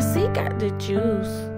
I see. got the juice.